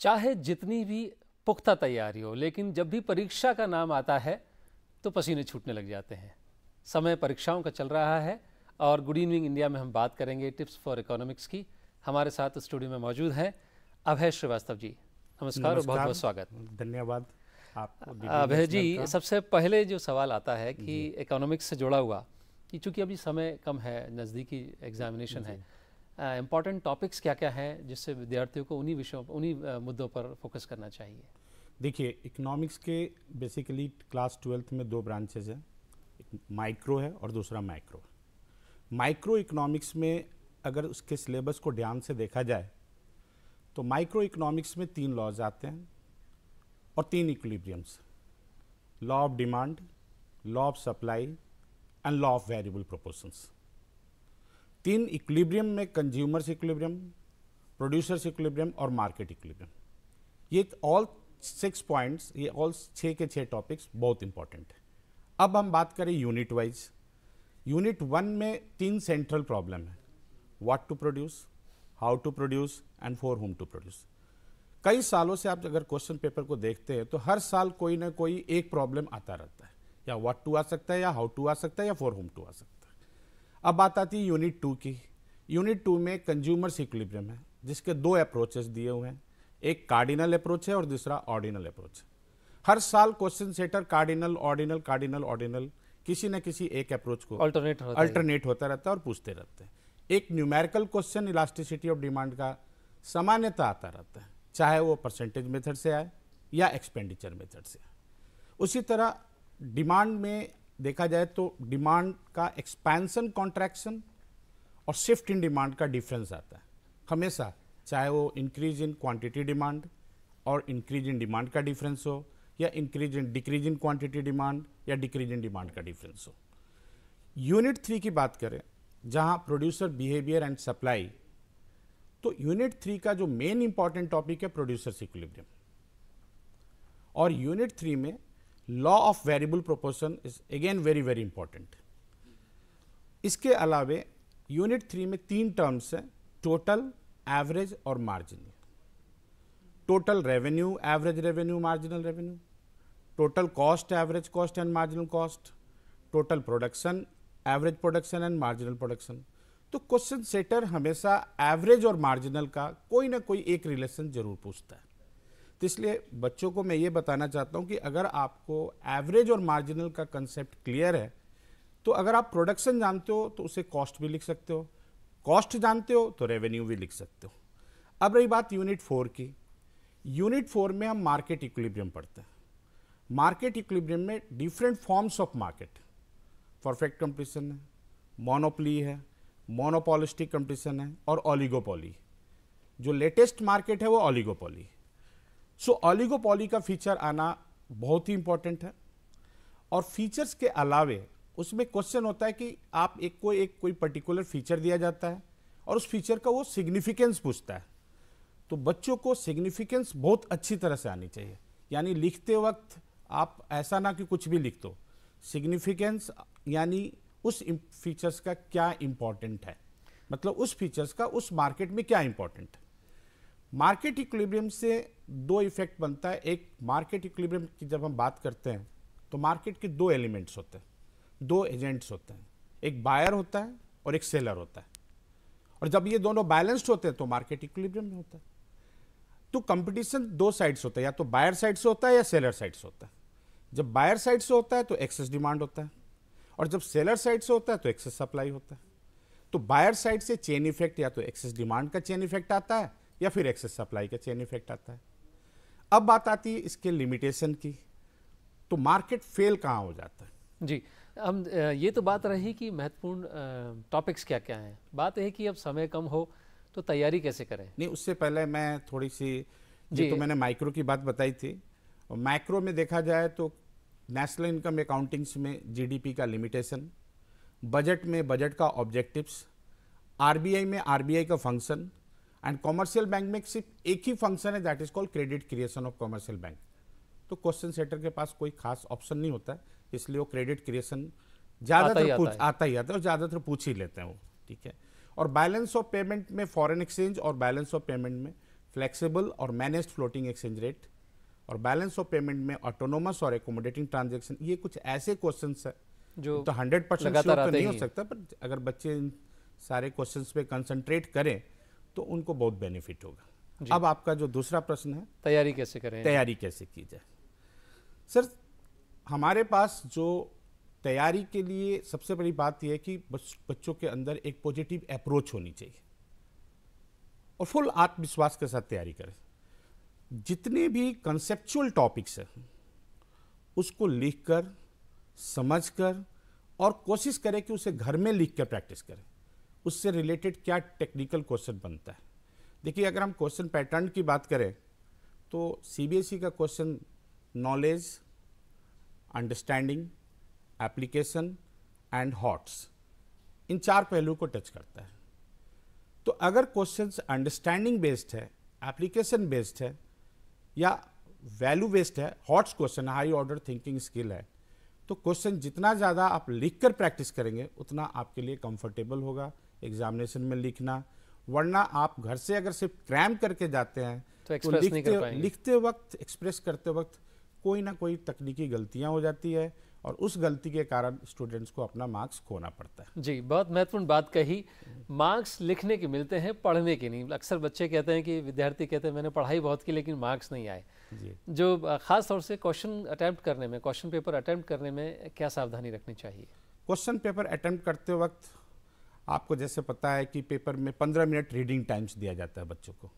चाहे जितनी भी पुख्ता तैयारी हो लेकिन जब भी परीक्षा का नाम आता है तो पसीने छूटने लग जाते हैं। समय परीक्षाओं का चल रहा है और गुड इवनिंग इंडिया में हम बात करेंगे टिप्स फॉर इकोनॉमिक्स की। हमारे साथ स्टूडियो में मौजूद हैं अभय श्रीवास्तव जी। नमस्कार और बहुत बहुत स्वागत। धन्यवाद। अभय जी सबसे पहले जो सवाल आता है कि इकोनॉमिक्स से जुड़ा हुआ कि चूँकि अभी समय कम है नज़दीकी एग्जामिनेशन है इंपॉर्टेंट टॉपिक्स क्या क्या हैं जिससे विद्यार्थियों को उन्हीं विषयों, उन्हीं मुद्दों पर फोकस करना चाहिए? देखिए इकोनॉमिक्स के बेसिकली क्लास ट्वेल्थ में दो ब्रांचेज हैं, एक माइक्रो है और दूसरा माइक्रो माइक्रो इकोनॉमिक्स में अगर उसके सिलेबस को ध्यान से देखा जाए तो माइक्रो इकोनॉमिक्स में तीन लॉज आते हैं और तीन equilibriums law of demand law of supply and law of variable proportions तीन इक्विलिब्रियम में कंज्यूमर्स इक्विलिब्रियम प्रोड्यूसर्स इक्विलिब्रियम और मार्केट इक्विलिब्रियम ये ऑल सिक्स पॉइंट्स ये ऑल छः के छः टॉपिक्स बहुत इंपॉर्टेंट है. अब हम बात करें यूनिट वाइज यूनिट वन में तीन सेंट्रल प्रॉब्लम है. What to produce how to produce and for whom to produce कई सालों से आप अगर क्वेश्चन पेपर को देखते हैं तो हर साल कोई ना कोई एक प्रॉब्लम आता रहता है. या व्हाट टू आ सकता है, या हाउ टू आ सकता है, या फॉर होम टू आ सकता है. अब बात आती है यूनिट टू की। यूनिट टू में कंज्यूमर इक्विलिब्रियम है जिसके दो अप्रोचेस दिए हुए हैं। एक कार्डिनल अप्रोच है और दूसरा ऑर्डिनल अप्रोच है। हर साल question setter cardinal ordinal cardinal ordinal किसी न किसी एक अप्रोच को अल्टरनेट अल्टरनेट होता रहता है और पूछते रहते हैं। एक numerical question elasticity of demand का सामान्यता आता रहता है चाहे वो परसेंटेज मेथड से आए या एक्सपेंडिचर मेथड से आए। उसी तरह डिमांड में देखा जाए तो डिमांड का एक्सपेंसन कॉन्ट्रैक्शन और शिफ्ट इन डिमांड का डिफरेंस आता है। हमेशा चाहे वो इंक्रीज इन क्वांटिटी डिमांड और इंक्रीज इन डिमांड का डिफरेंस हो या increase in decrease in quantity demand या डिक्रीज इन डिमांड का डिफरेंस हो। यूनिट थ्री की बात करें, जहाँ प्रोड्यूसर बिहेवियर एंड सप्लाई तो यूनिट थ्री का जो मेन इंपॉर्टेंट टॉपिक है प्रोड्यूसर इक्विलिब्रियम और यूनिट थ्री में law of variable proportion is again very very important. इसके अलावे यूनिट थ्री में तीन टर्म्स हैं, टोटल, एवरेज और marginal. Total revenue, average revenue, marginal revenue. Total cost, average cost and marginal cost. Total production, average production and marginal production. तो question setter हमेशा average और marginal का कोई ना कोई एक रिलेशन ज़रूर पूछता है। तो इसलिए बच्चों को मैं ये बताना चाहता हूँ कि अगर आपको एवरेज और मार्जिनल का कंसेप्ट क्लियर है तो अगर आप प्रोडक्शन जानते हो तो उसे कॉस्ट भी लिख सकते हो। कॉस्ट जानते हो तो रेवेन्यू भी लिख सकते हो। अब रही बात यूनिट फोर की। यूनिट फोर में हम मार्केट इक्विलिब्रियम पढ़ते हैं। मार्केट इक्विलिब्रियम में different forms of market perfect competition है मोनोपली है मोनोपोलिस्टिक कंपटीशन है, और ऑलिगोपोली जो लेटेस्ट मार्केट है, वो ऑलिगोपोली सो ऑलिगोपॉली का फीचर आना बहुत ही इंपॉर्टेंट है। और फीचर्स के अलावे उसमें क्वेश्चन होता है कि आप एक को एक कोई पर्टिकुलर फीचर दिया जाता है और उस फीचर का वो सिग्निफिकेंस पूछता है। तो बच्चों को सिग्निफिकेंस बहुत अच्छी तरह से आनी चाहिए। यानी लिखते वक्त आप ऐसा ना कि कुछ भी लिख दो। सिग्निफिकेंस यानी उस फीचर्स का क्या इंपॉर्टेंट है। मतलब उस फीचर्स का उस मार्केट में क्या इंपॉर्टेंट है। मार्केट इक्विलिब्रियम से दो इफ़ेक्ट बनता है। एक मार्केट इक्विलिब्रियम की जब हम बात करते हैं तो मार्केट के दो एलिमेंट्स होते हैं, दो एजेंट्स होते हैं। एक बायर होता है और एक सेलर होता है। और जब ये दोनों बैलेंस्ड होते हैं तो मार्केट इक्विलिब्रियम में होता है। तो कंपटीशन दो साइड से होता है, या तो बायर साइड से होता है या सेलर साइड से होता है। जब बायर साइड से होता है तो एक्सेस डिमांड होता है। और जब सेलर साइड से होता है तो एक्सेस सप्लाई होता है। तो बायर साइड से चेन इफ़ेक्ट या तो एक्सेस डिमांड का चेन इफ़ेक्ट आता है, या फिर एक्सेस सप्लाई का चेन इफ़ेक्ट आता है। अब बात आती है इसके लिमिटेशन की। तो मार्केट फेल कहाँ हो जाता है? जी हम ये तो बात रही कि महत्वपूर्ण टॉपिक्स क्या क्या हैं। बात है कि अब समय कम हो तो तैयारी कैसे करें? नहीं उससे पहले मैं थोड़ी सी जी। तो मैंने माइक्रो की बात बताई थी। और माइक्रो में देखा जाए तो नेशनल इनकम अकाउंटिंग्स में जीडीपी का लिमिटेशन बजट में बजट का ऑब्जेक्टिव्स आरबीआई में आरबीआई का फ़ंक्शन एंड कॉमर्शियल बैंक में सिर्फ़ एक ही फ़ंक्शन है that is called credit creation of commercial bank तो क्वेश्चन सेटर के पास कोई खास ऑप्शन नहीं होता है इसलिए वो क्रेडिट क्रिएशन ज़्यादातर पूछ आता ही आता है और ज़्यादातर पूछ ही लेते हैं वो ठीक है? और बैलेंस ऑफ़ पेमेंट में फॉरेन एक्सचेंज और बैलेंस ऑफ़ पेमेंट में फ्लेक्सिबल और मैनेज फ्लोटिंग एक्सचेंज रेट और बैलेंस ऑफ़ पेमेंट में ऑटोनोमस और एकोमोडेटिंग ट्रांजेक्शन ये कुछ ऐसे क्वेश्चन है जो तो हंड्रेड परसेंट तो नहीं हो सकता पर अगर बच्चे इन सारे क्वेश्चंस पे कंसंट्रेट करें तो उनको बहुत बेनिफिट होगा। अब आपका जो दूसरा प्रश्न है तैयारी कैसे करें? तैयारी कैसे की जाए? सर हमारे पास जो तैयारी के लिए सबसे बड़ी बात यह है कि बच्चों के अंदर एक पॉजिटिव अप्रोच होनी चाहिए। और फुल आत्मविश्वास के साथ तैयारी करें। जितने भी कंसेप्चुअल टॉपिक्स हैं उसको लिखकर समझकर और कोशिश करें कि उसे घर में लिख कर प्रैक्टिस करें। उससे रिलेटेड क्या टेक्निकल क्वेश्चन बनता है? देखिए, अगर हम क्वेश्चन पैटर्न की बात करें तो सीबीएसई का question knowledge understanding application and HOTS इन चार पहलू को टच करता है। तो अगर क्वेश्चंस अंडरस्टैंडिंग बेस्ड है एप्लीकेशन बेस्ड है, या वैल्यू बेस्ड है HOTS question high order thinking skill है तो क्वेश्चन जितना ज़्यादा आप लिखकर प्रैक्टिस करेंगे, उतना आपके लिए कंफर्टेबल होगा। एग्जामिनेशन में लिखना वरना आप घर से अगर सिर्फ़ क्रैम करके जाते हैं तो express नहीं कर लिखते लिखते वक्त एक्सप्रेस करते वक्त कोई ना कोई तकनीकी गलतियाँ हो जाती है और उस गलती के कारण स्टूडेंट्स को अपना मार्क्स खोना पड़ता है। जी बहुत महत्वपूर्ण बात कही। मार्क्स लिखने के मिलते हैं पढ़ने के नहीं। अक्सर बच्चे कहते हैं कि विद्यार्थी कहते हैं मैंने पढ़ाई बहुत की लेकिन मार्क्स नहीं आए। जी। जो खास तौर से क्वेश्चन अटैम्प्ट करने में क्वेश्चन पेपर अटैम्प्ट करने में क्या सावधानी रखनी चाहिए? क्वेश्चन पेपर अटैम्प्ट करते वक्त आपको जैसे पता है कि पेपर में पंद्रह मिनट रीडिंग टाइम्स दिया जाता है बच्चों को।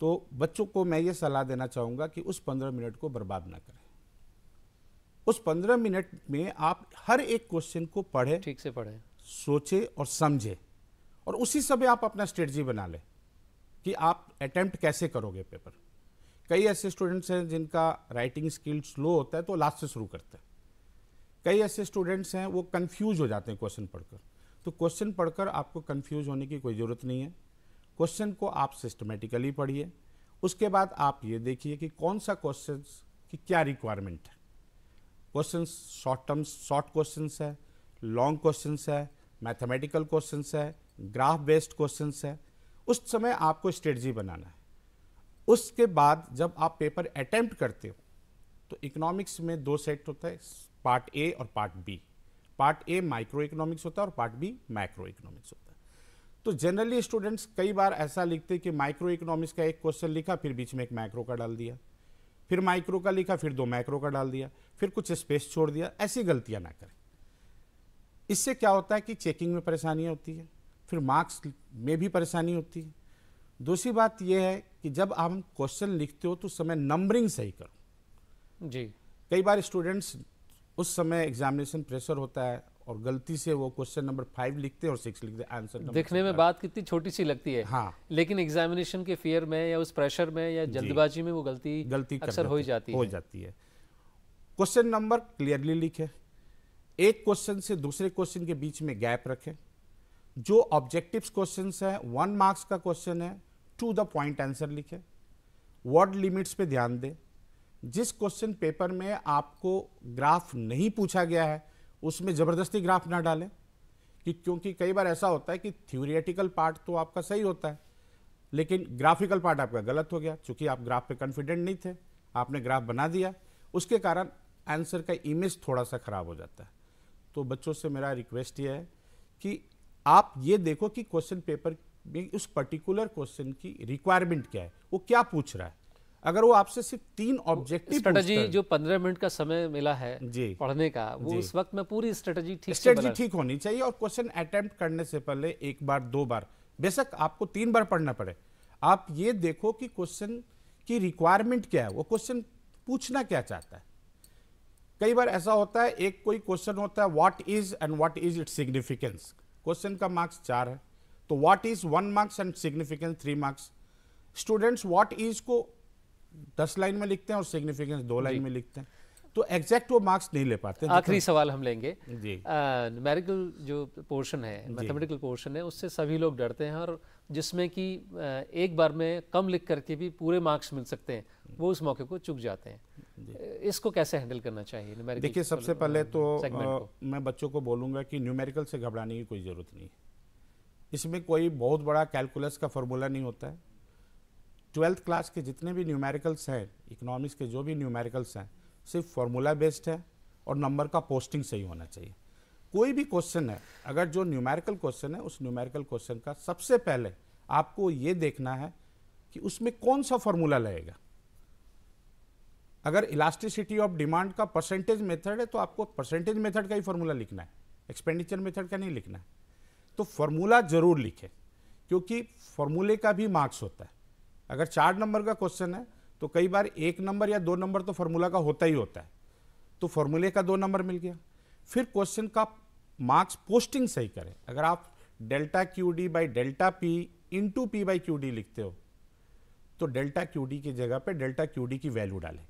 तो बच्चों को मैं ये सलाह देना चाहूँगा कि उस पंद्रह मिनट को बर्बाद ना करें। उस पंद्रह मिनट में आप हर एक क्वेश्चन को पढ़ें ठीक से पढ़ें। सोचे और समझे। और उसी समय आप अपना स्ट्रेटजी बना लें कि आप अटेम्प्ट कैसे करोगे पेपर। कई ऐसे स्टूडेंट्स हैं जिनका राइटिंग स्किल स्लो होता है तो लास्ट से शुरू करते हैं। कई ऐसे स्टूडेंट्स हैं वो कंफ्यूज हो जाते हैं क्वेश्चन पढ़कर। तो क्वेश्चन पढ़कर आपको कंफ्यूज होने की कोई ज़रूरत नहीं है। क्वेश्चन को आप सिस्टमेटिकली पढ़िए। उसके बाद आप ये देखिए कि कौन सा क्वेश्चन की क्या रिक्वायरमेंट है। Question short terms short question है लॉन्ग क्वेश्चंस है मैथमेटिकल क्वेश्चन है ग्राफ बेस्ड क्वेश्चंस है। उस समय आपको स्ट्रेटजी बनाना है। उसके बाद जब आप पेपर अटैम्प्ट करते हो तो इकोनॉमिक्स में दो सेट होता है पार्ट ए और part B part A microeconomics होता है और पार्ट बी मैक्रो इकोनॉमिक्स होता है। तो जनरली स्टूडेंट्स कई बार ऐसा लिखते हैं कि माइक्रो इकोनॉमिक्स का एक क्वेश्चन लिखा फिर बीच में एक मैक्रो का डाल दिया। फिर माइक्रो का लिखा फिर दो मैक्रो का डाल दिया। फिर कुछ स्पेस छोड़ दिया। ऐसी गलतियाँ ना करें। इससे क्या होता है कि चेकिंग में परेशानियाँ होती है। फिर मार्क्स में भी परेशानी होती है। दूसरी बात यह है कि जब आप क्वेश्चन लिखते हो तो समय नंबरिंग सही करो। जी। कई बार स्टूडेंट्स उस समय एग्जामिनेशन प्रेशर होता है और गलती से वो क्वेश्चन नंबर फाइव लिखते हैं और सिक्स लिखते हैं आंसर देखने में बात कितनी छोटी सी लगती है। हाँ। लेकिन एग्जामिनेशन के फियर में या उस प्रेशर में या जल्दबाजी में वो गलती गलती अक्सर हो ही जाती हो है जाती है। क्वेश्चन नंबर क्लियरली लिखे। एक क्वेश्चन से दूसरे क्वेश्चन के बीच में गैप रखें। जो ऑब्जेक्टिव क्वेश्चन है वन मार्क्स का क्वेश्चन है टू द पॉइंट आंसर लिखें। वर्ड लिमिट्स पे ध्यान दें। जिस क्वेश्चन पेपर में आपको ग्राफ नहीं पूछा गया है, उसमें ज़बरदस्ती ग्राफ ना डालें, कि क्योंकि कई बार ऐसा होता है कि थ्योरिटिकल पार्ट तो आपका सही होता है, लेकिन ग्राफिकल पार्ट आपका गलत हो गया, चूँकि आप ग्राफ पे कॉन्फिडेंट नहीं थे, आपने ग्राफ बना दिया, उसके कारण आंसर का इमेज थोड़ा सा खराब हो जाता है। तो बच्चों से मेरा रिक्वेस्ट ये है कि आप ये देखो कि क्वेश्चन पेपर में उस पर्टिकुलर क्वेश्चन की रिक्वायरमेंट क्या है, वो क्या पूछ रहा है। अगर वो आपसे सिर्फ़ तीन ऑब्जेक्टिव स्ट्रेटजी जो पंद्रह मिनट का समय मिला है जी। पढ़ने का वो उस वक्त में पूरी स्ट्रेटजी ठीक स्ट्रेटजी ठीक होनी चाहिए और क्वेश्चन अटेम्प्ट करने से पहले एक बार दो बार। बेशक आपको तीन बार पढ़ना पड़े। आप ये देखो कि क्वेश्चन की रिक्वायरमेंट क्या है। वो क्वेश्चन पूछना क्या चाहता है। कई बार ऐसा होता है एक कोई क्वेश्चन होता है what is and what is its significance question का मार्क्स चार है। तो what is one marks and significance three marks students what is को दस लाइन में लिखते हैं और सिग्निफिकेंस दो लाइन में लिखते हैं। तो एग्जैक्ट वो मार्क्स नहीं ले पाते आखिरी सवाल हम लेंगे। न्यूमेरिकल जो पोर्शन है मैथमेटिकल पोर्शन है उससे सभी लोग डरते हैं और जिसमें कि एक बार में कम लिख करके भी पूरे मार्क्स मिल सकते हैं वो उस मौके को चुक जाते हैं। इसको कैसे हैंडल करना चाहिए देखिए सबसे पहले तो मैं बच्चों को बोलूँगा कि न्यूमेरिकल से घबराने की कोई ज़रूरत नहीं। है इसमें कोई बहुत बड़ा कैलकुलस का फॉर्मूला नहीं होता है। ट्वेल्थ क्लास के जितने भी न्यूमेरिकल्स हैं इकोनॉमिक्स के जो भी न्यूमेरिकल्स हैं, सिर्फ़ फॉर्मूला बेस्ड है और नंबर का पोस्टिंग सही होना चाहिए। कोई भी क्वेश्चन है, अगर जो न्यूमेरिकल क्वेश्चन है, उस न्यूमेरिकल क्वेश्चन का सबसे पहले आपको ये देखना है कि उसमें कौन सा फॉर्मूला लगेगा। अगर इलास्टिसिटी ऑफ़ डिमांड का परसेंटेज मेथड है तो आपको परसेंटेज मेथड का ही फॉर्मूला लिखना है। एक्सपेंडिचर मेथड का नहीं लिखना है। तो फॉर्मूला ज़रूर लिखें, क्योंकि फॉर्मूले का भी मार्क्स होता है। अगर चार नंबर का क्वेश्चन है तो कई बार एक नंबर या दो नंबर तो फॉर्मूला का होता ही होता है। तो फॉर्मूले का दो नंबर मिल गया। फिर क्वेश्चन का मार्क्स पोस्टिंग सही करें। अगर आप delta Q D by delta P into P by Q D लिखते हो तो डेल्टा क्यू डी की जगह पे डेल्टा क्यू डी की वैल्यू डालें।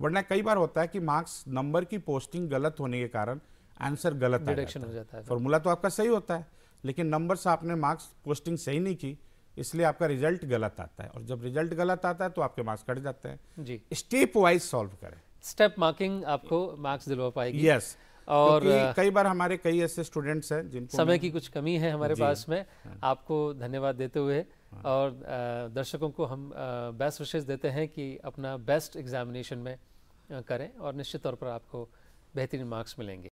वरना कई बार होता है कि मार्क्स नंबर की पोस्टिंग गलत होने के कारण आंसर गलत डिडक्शन हो जाता है। फॉर्मूला तो आपका सही होता है लेकिन नंबर से आपने मार्क्स पोस्टिंग सही नहीं की इसलिए आपका रिज़ल्ट गलत आता है। और जब रिज़ल्ट गलत आता है तो आपके मार्क्स कट जाते हैं। जी। स्टेप वाइज सॉल्व करें। स्टेप मार्किंग आपको मार्क्स दिलवा पाएगी। यस और कई बार हमारे कई ऐसे स्टूडेंट्स हैं जिनको समय की कुछ कमी है हमारे पास में। आपको धन्यवाद देते हुए और दर्शकों को हम बेस्ट विशेष देते हैं कि अपना बेस्ट एग्जामिनेशन में करें और निश्चित तौर पर आपको बेहतरीन मार्क्स मिलेंगे।